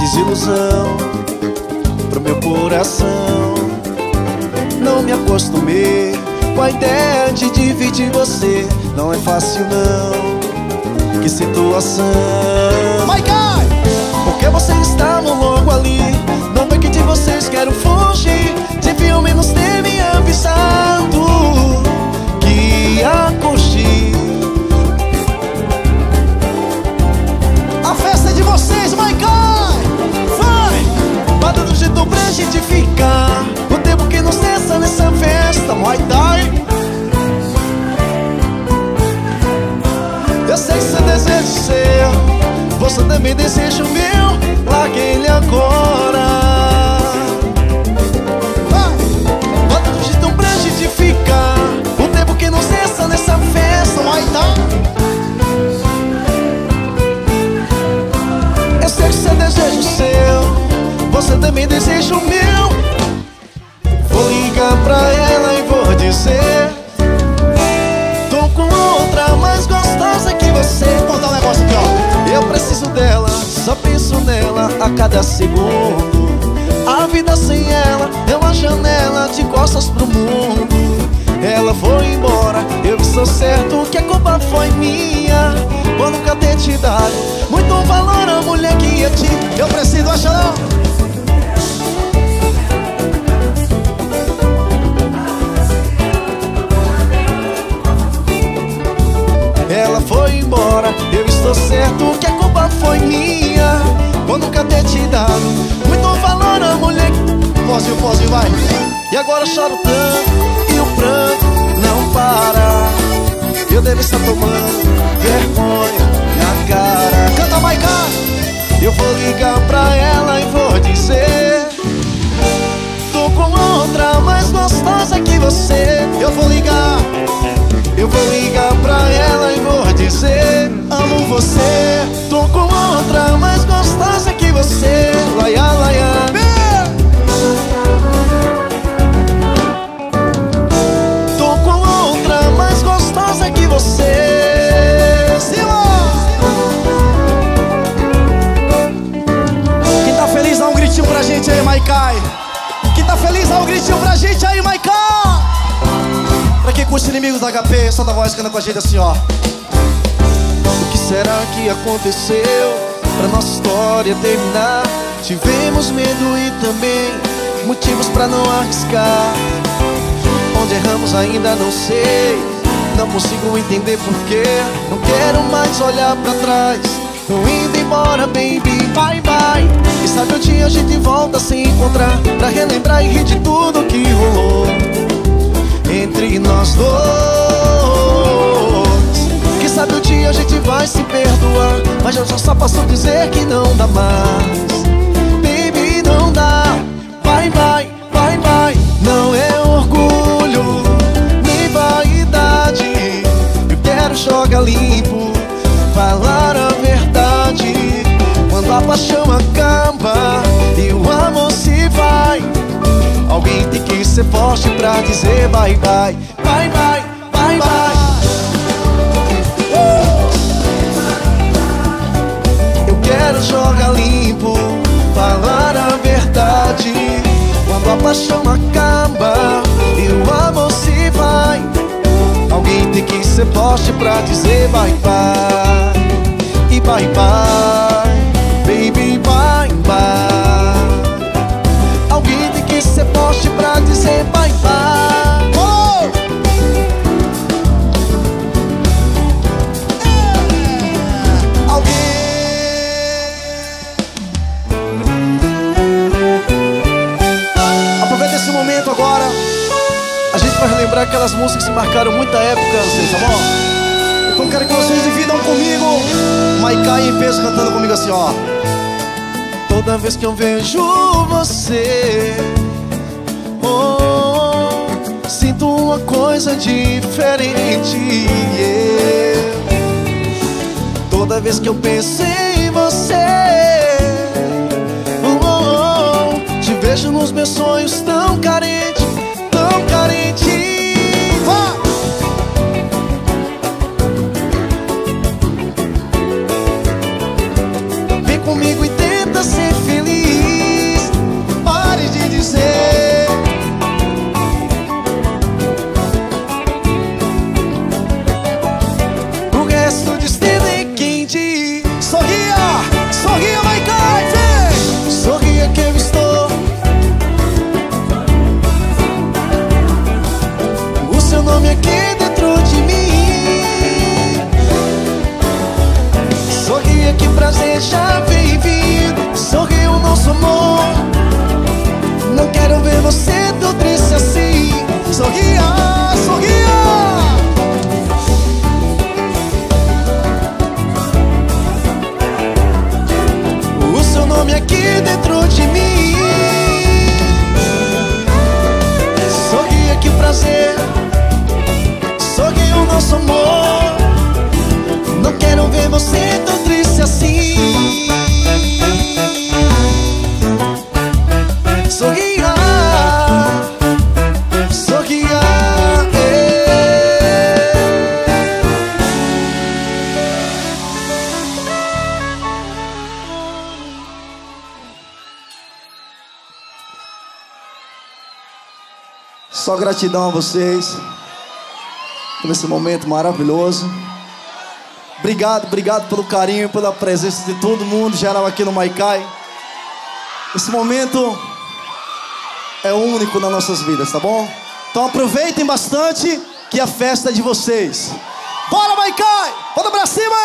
coração, pro meu coração. Não me acostumei com a ideia de dividir você. Não é fácil não. Que situação. Eu sei que você deseja o seu, você também deseja o meu. Largue ele agora. Bota do jeito pra gente ficar. Preciso dela, só penso nela a cada segundo. A vida sem ela é uma janela de costas pro mundo. Ela foi embora, eu estou certo que a culpa foi minha. Por nunca ter te dado muito valor à mulher que ia te. Eu preciso achar. E agora choro tanto e o pranto não para. Eu devo estar tomando vergonha na cara. Canta, God! Eu vou ligar pra ela e vou dizer: Tô com outra mais gostosa que você. Eu vou ligar. Eu vou ligar pra ela e vou dizer: Amo você. Tô com outra mais Curte inimigos da HP, solta a voz canta com a gente assim, ó. O que será que aconteceu pra nossa história terminar? Tivemos medo e também motivos pra não arriscar. Onde erramos ainda não sei, não consigo entender porquê. Não quero mais olhar pra trás. Tô indo embora, baby, bye bye. E sabe um dia a gente volta a se encontrar pra relembrar e rir de tudo que rolou entre nós dois. Que sabe o dia a gente vai se perdoar, mas eu já só posso dizer que não dá mais. Que ser forte pra dizer bye bye, bye bye, bye bye. Eu quero jogar limpo, falar a verdade. Quando a paixão acaba e o amor se vai, alguém tem que ser forte pra dizer bye bye. E bye bye, relembrar aquelas músicas que marcaram muita época, vocês, tá bom? Então quero que vocês dividam comigo. Maikai em peso cantando comigo assim, ó. Toda vez que eu vejo você, oh, sinto uma coisa diferente. yeah. Toda vez que eu penso em você, oh, oh, oh, te vejo nos meus sonhos tão carente, tão carente. Você tão triste assim. Sorria, sorria. O seu nome aqui dentro de mim. Sorria que prazer. Sorria o nosso amor. Não quero ver você Só gratidão a vocês por esse momento maravilhoso. Obrigado, obrigado pelo carinho, pela presença de todo mundo geral aqui no Maicai. Esse momento é único nas nossas vidas, tá bom? Então aproveitem bastante que a festa é de vocês. Bora, Maicai! Bora pra cima!